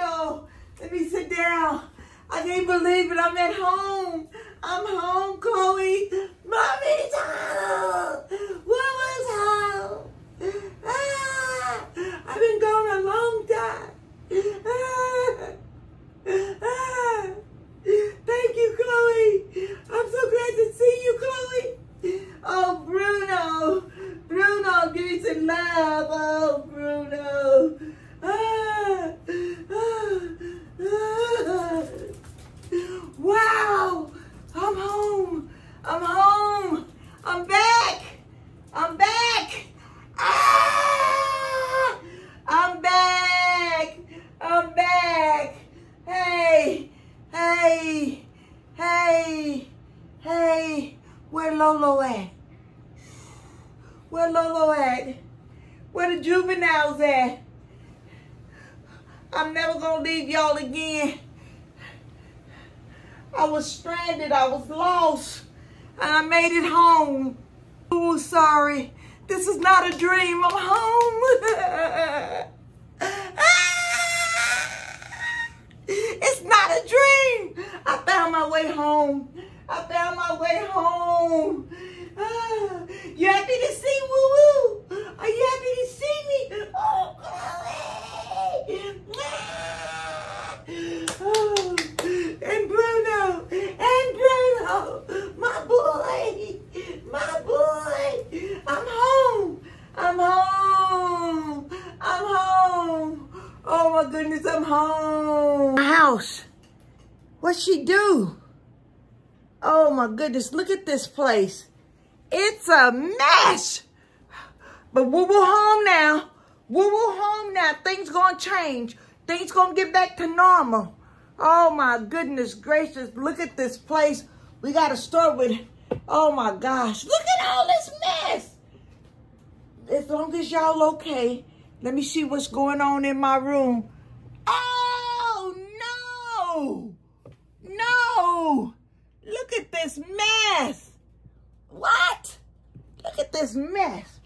No, Let me sit down. I can't believe it. I'm at home. I'm home, Chloe. Mommy's home. Mama's home. Ah, I've been gone a long time. Ah, ah. I'm home. I'm back. I'm back. Ah! I'm back. I'm back. Hey, hey, hey, hey. Where Lolo at? Where Lolo at? Where the juveniles at? I'm never going to leave y'all again. I was stranded. I was lost and I made it home. Ooh, sorry. This is not a dream. I'm home. it's not a dream. I found my way home. I found my way home. you happy to see Woo Woo? Oh goodness, look at this place. It's a mess. But woo home now. Woo home now. Things gonna change. Things gonna get back to normal. Oh my goodness gracious. Look at this place. We gotta start with, oh my gosh. Look at all this mess. As long as y'all okay, let me see what's going on in my room. Oh no. No. Look at this mess. What? Look at this mess.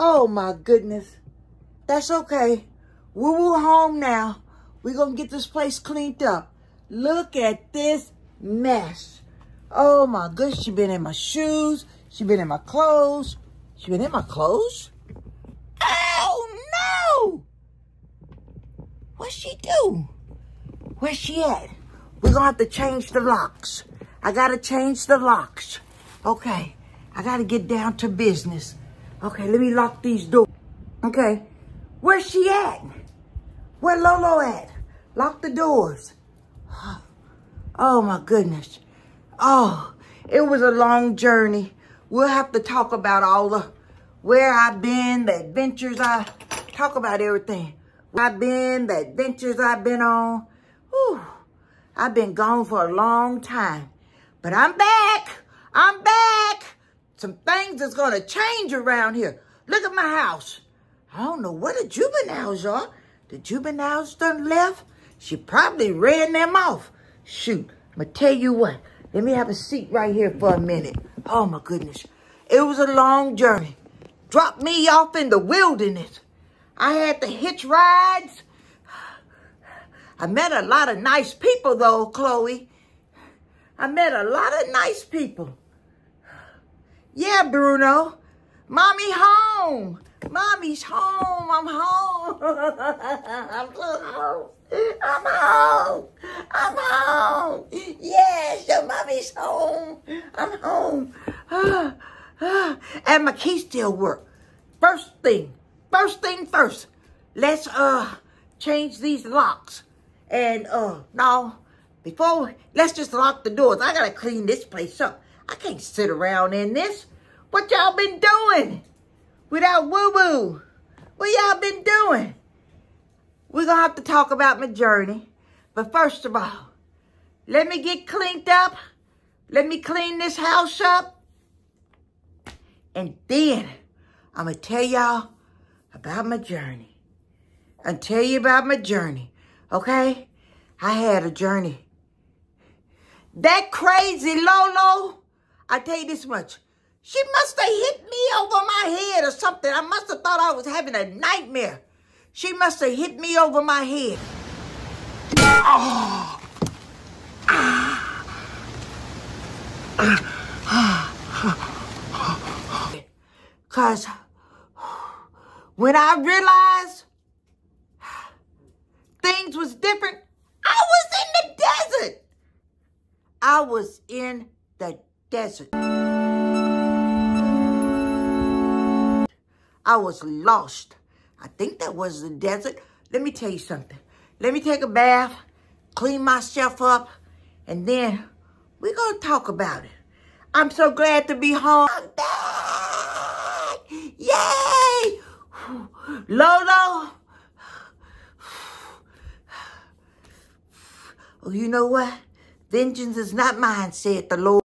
Oh my goodness. That's okay. Woo home now. We're going to get this place cleaned up. Look at this mess. Oh my goodness. She been in my shoes. She been in my clothes. She been in my clothes. Oh no. What's she do? Where's she at? We're going to have to change the locks. I got to change the locks. Okay. I got to get down to business. Okay, let me lock these doors. Okay. Where's she at? Where Lolo at? Lock the doors. Oh, my goodness. Oh, it was a long journey. We'll have to talk about all the, where I've been, the adventures I, talk about everything. Where I've been, the adventures I've been on. Whew. I've been gone for a long time. But I'm back. I'm back. Some things is going to change around here. Look at my house. I don't know where the juveniles are. The juveniles done left. She probably ran them off. Shoot, I'm going to tell you what. Let me have a seat right here for a minute. Oh, my goodness. It was a long journey. Dropped me off in the wilderness. I had to hitch rides. I met a lot of nice people, though, Chloe. I met a lot of nice people. Yeah, Bruno. Mommy home. Mommy's home. I'm home. I'm home. I'm home. I'm home. Yes, your mommy's home. I'm home. and my key still work. First thing, first thing first. Let's uh change these locks. And uh no, before let's just lock the doors. I gotta clean this place up. I can't sit around in this. What y'all been doing without woo-woo? What y'all been doing? We're going to have to talk about my journey. But first of all, let me get cleaned up. Let me clean this house up. And then I'm going to tell y'all about my journey. And tell you about my journey. Okay? I had a journey. That crazy Lolo, I tell you this much. She must have hit me over my head or something. I must have thought I was having a nightmare. She must have hit me over my head. Oh. Cause when I realized things was different, I was in the desert. I was in the desert. I was lost. I think that was the desert. Let me tell you something. Let me take a bath, clean myself up, and then we're going to talk about it. I'm so glad to be home. I'm back! Yay! Lolo! Oh, you know what? Vengeance is not mine, said the Lord.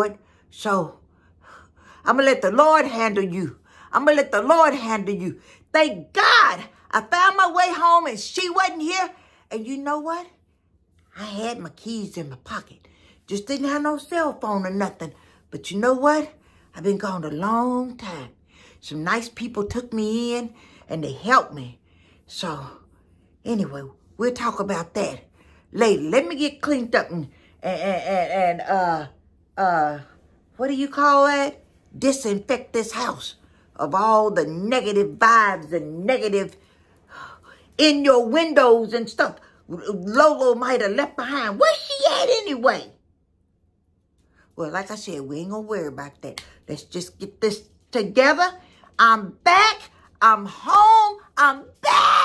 Lord. So I'm going to let the Lord handle you. I'm going to let the Lord handle you. Thank God I found my way home and she wasn't here. And you know what? I had my keys in my pocket. Just didn't have no cell phone or nothing. But you know what? I've been gone a long time. Some nice people took me in and they helped me. So, anyway, we'll talk about that later. Let me get cleaned up and, and, and, and uh, uh, what do you call that? Disinfect this house of all the negative vibes and negative in your windows and stuff Lolo might have left behind. Where's she at anyway? Well, like I said, we ain't gonna worry about that. Let's just get this together. I'm back. I'm home. I'm back.